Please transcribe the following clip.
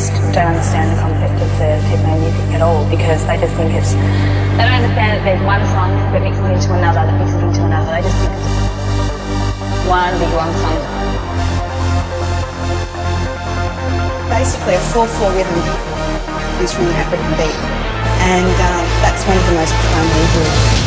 just don't understand the concept of the techno music at all because they just think it's. They don't understand that there's one song that mixes into another, that mixes into another. They just think it's one big one song. Basically, a 4 4 rhythm is from the African beat, and um, that's one of the most profound rhythms.